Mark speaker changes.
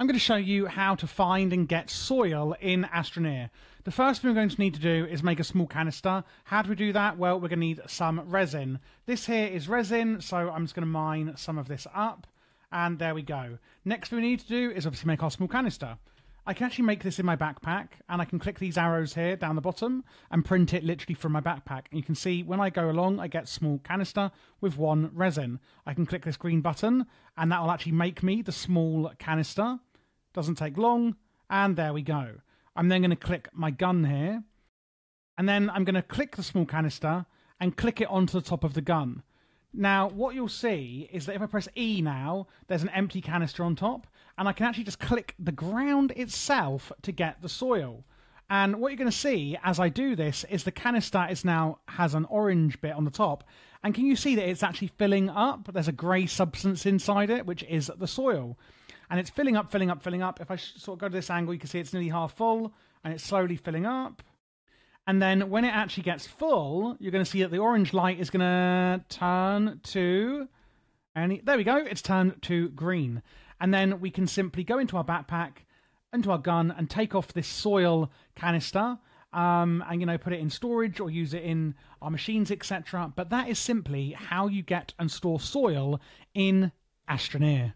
Speaker 1: I'm going to show you how to find and get soil in Astroneer. The first thing we're going to need to do is make a small canister. How do we do that? Well, we're going to need some resin. This here is resin, so I'm just going to mine some of this up. And there we go. Next thing we need to do is obviously make our small canister. I can actually make this in my backpack, and I can click these arrows here down the bottom and print it literally from my backpack. And you can see when I go along, I get small canister with one resin. I can click this green button, and that will actually make me the small canister. Doesn't take long, and there we go. I'm then going to click my gun here, and then I'm going to click the small canister and click it onto the top of the gun. Now, what you'll see is that if I press E now, there's an empty canister on top, and I can actually just click the ground itself to get the soil. And what you're going to see as I do this is the canister is now has an orange bit on the top. And can you see that it's actually filling up? There's a grey substance inside it, which is the soil and it's filling up, filling up, filling up. If I sort of go to this angle, you can see it's nearly half full, and it's slowly filling up. And then when it actually gets full, you're going to see that the orange light is going to turn to, and there we go, it's turned to green. And then we can simply go into our backpack, into our gun, and take off this soil canister, um, and you know put it in storage or use it in our machines, etc. But that is simply how you get and store soil in Astroneer.